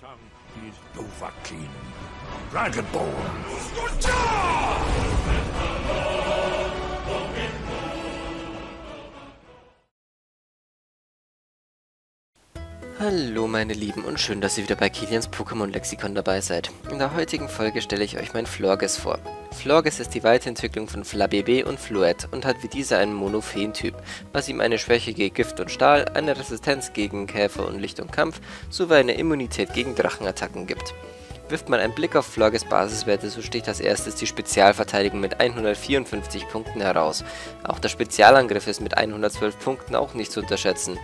tongue is Dovahkiin, Dragonborn. Hallo meine Lieben und schön, dass ihr wieder bei Kilians Pokémon Lexikon dabei seid. In der heutigen Folge stelle ich euch mein Florges vor. Florges ist die Weiterentwicklung von Flabébé und Fluet und hat wie dieser einen Monophen-Typ, was ihm eine Schwäche gegen Gift und Stahl, eine Resistenz gegen Käfer und Licht und Kampf sowie eine Immunität gegen Drachenattacken gibt. Wirft man einen Blick auf Florges Basiswerte, so sticht als erstes die Spezialverteidigung mit 154 Punkten heraus. Auch der Spezialangriff ist mit 112 Punkten auch nicht zu unterschätzen.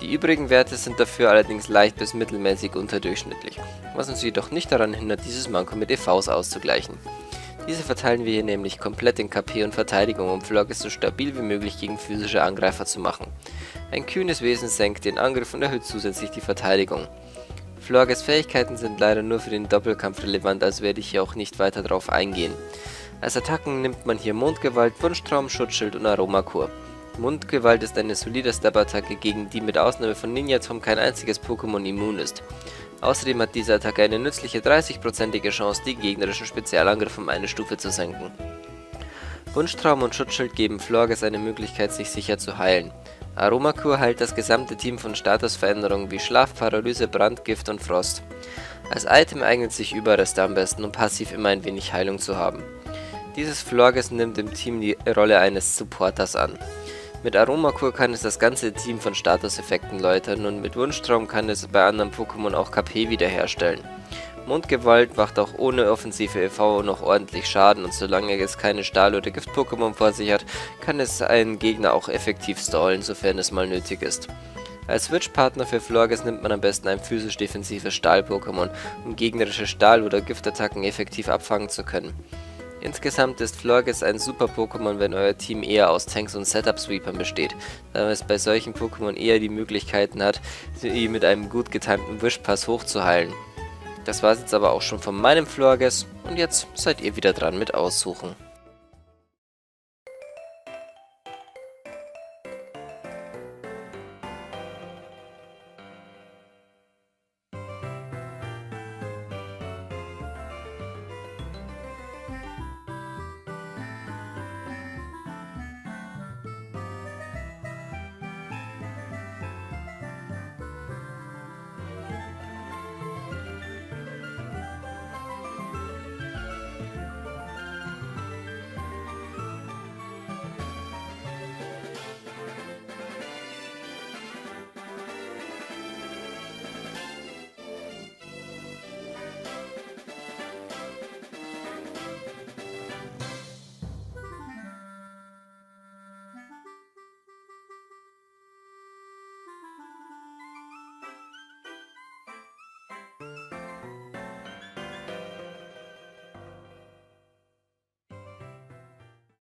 Die übrigen Werte sind dafür allerdings leicht bis mittelmäßig unterdurchschnittlich, was uns jedoch nicht daran hindert, dieses Manko mit EVs auszugleichen. Diese verteilen wir hier nämlich komplett in KP und Verteidigung, um Flogges so stabil wie möglich gegen physische Angreifer zu machen. Ein kühnes Wesen senkt den Angriff und erhöht zusätzlich die Verteidigung. Florges Fähigkeiten sind leider nur für den Doppelkampf relevant, also werde ich hier auch nicht weiter darauf eingehen. Als Attacken nimmt man hier Mondgewalt, Wunschtraum, Schutzschild und Aromakur. Mundgewalt ist eine solide Step-Attacke, gegen die mit Ausnahme von Ninja Tom kein einziges Pokémon immun ist. Außerdem hat diese Attacke eine nützliche 30%ige Chance, die gegnerischen Spezialangriff um eine Stufe zu senken. Wunschtraum und Schutzschild geben Florges eine Möglichkeit, sich sicher zu heilen. Aromakur heilt das gesamte Team von Statusveränderungen wie Schlaf, Paralyse, Brand, Gift und Frost. Als Item eignet sich Überreste am besten, um passiv immer ein wenig Heilung zu haben. Dieses Florges nimmt im Team die Rolle eines Supporters an. Mit Aromakur kann es das ganze Team von Statuseffekten läutern und mit Wunschtraum kann es bei anderen Pokémon auch KP wiederherstellen. Mondgewalt macht auch ohne offensive EV noch ordentlich Schaden und solange es keine Stahl- oder Gift-Pokémon vor sich hat, kann es einen Gegner auch effektiv stallen, sofern es mal nötig ist. Als Switch-Partner für Florges nimmt man am besten ein physisch-defensives Stahl-Pokémon, um gegnerische Stahl- oder Giftattacken effektiv abfangen zu können. Insgesamt ist Florges ein super Pokémon, wenn euer Team eher aus Tanks und Setup-Sweepern besteht, da es bei solchen Pokémon eher die Möglichkeiten hat, sie mit einem gut getimten Wish-Pass hochzuheilen. Das war's jetzt aber auch schon von meinem Florges und jetzt seid ihr wieder dran mit Aussuchen.